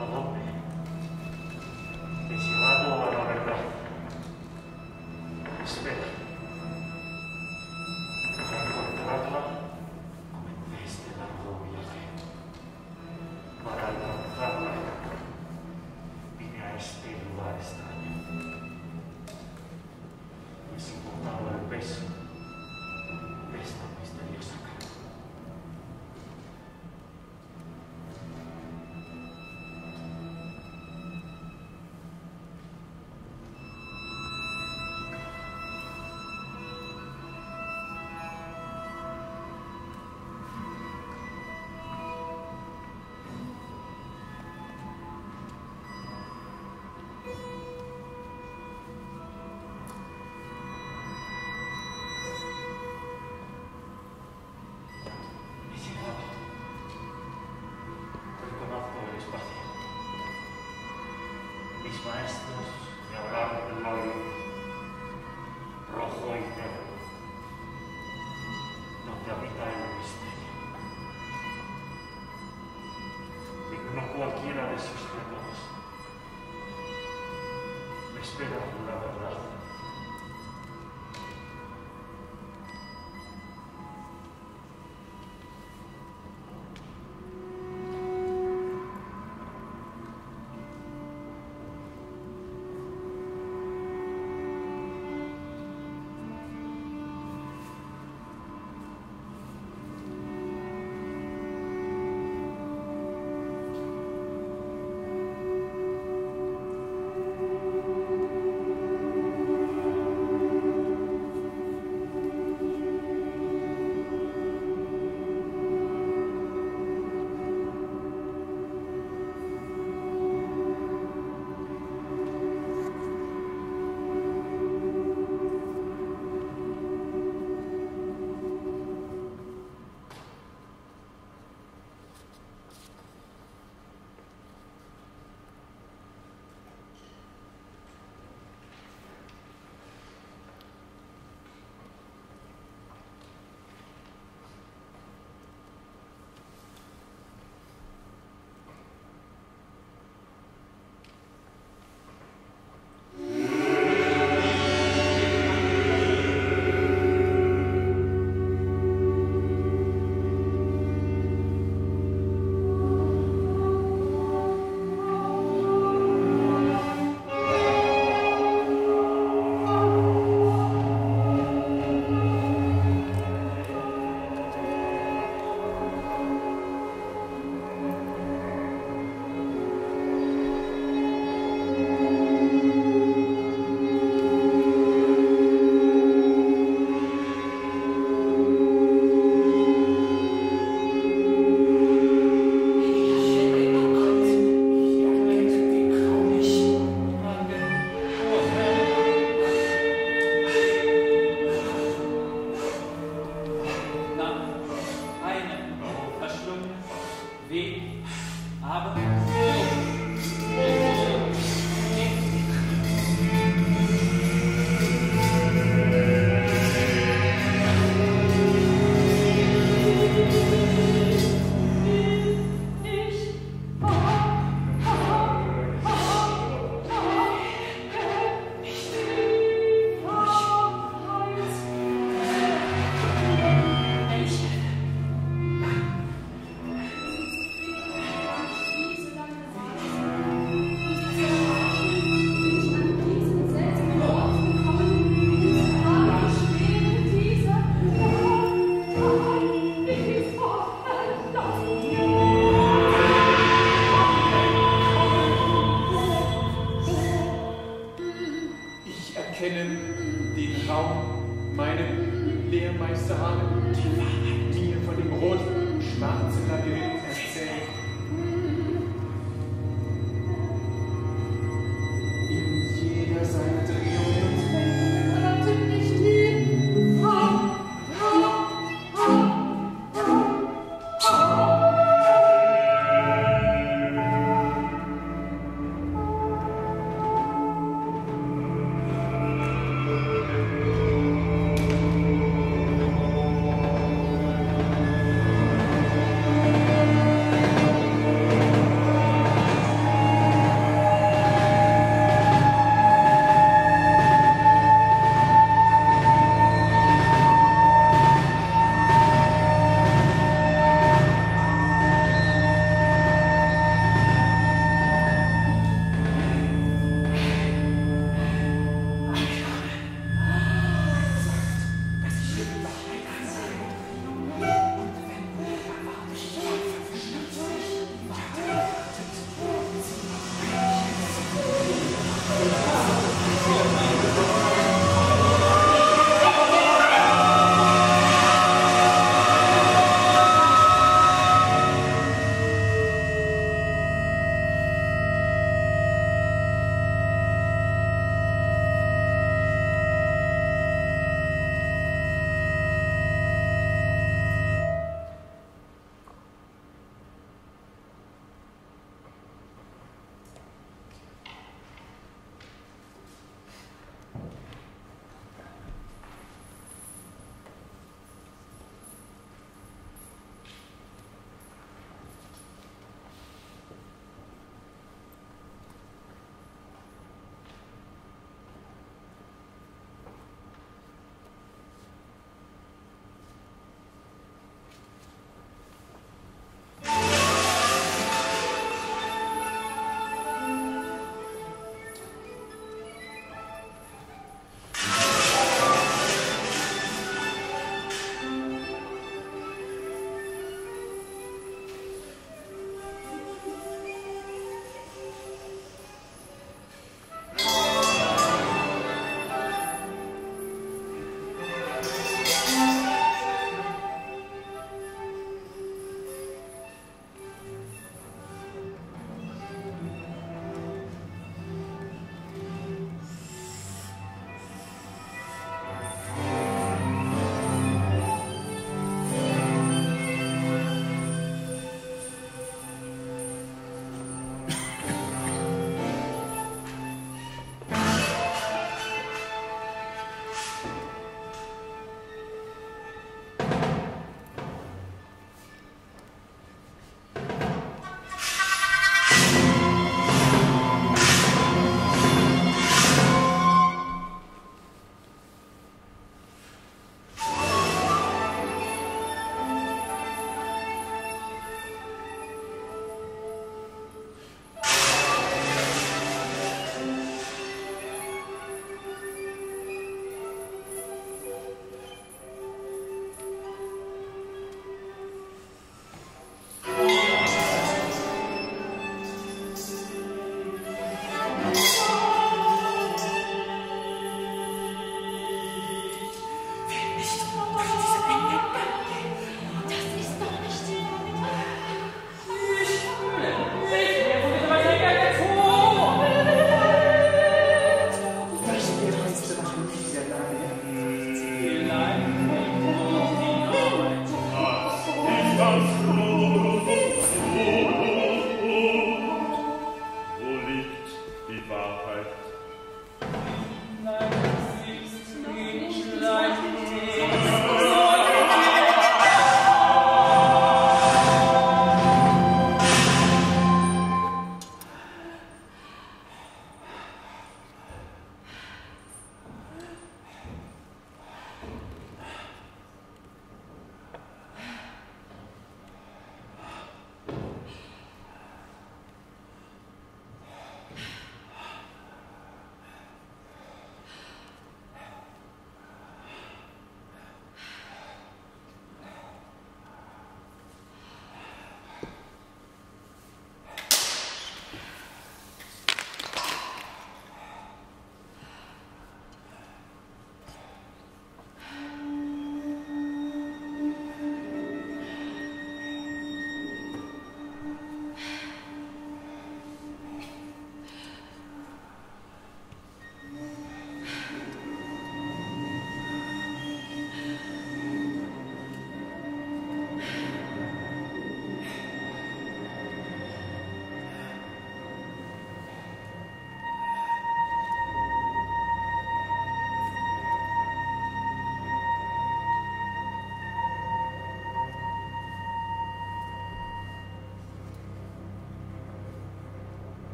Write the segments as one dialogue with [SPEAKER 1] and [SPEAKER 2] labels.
[SPEAKER 1] 老婆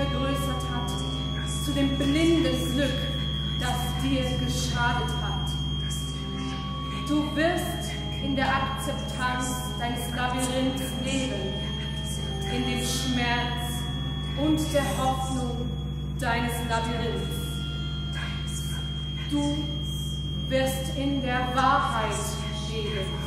[SPEAKER 1] vergrößert hat, zu dem blinden Glück, das dir geschadet hat. Du wirst in der Akzeptanz deines Labyrinths leben, in dem Schmerz und der Hoffnung deines Labyrinths. Du wirst in der Wahrheit leben.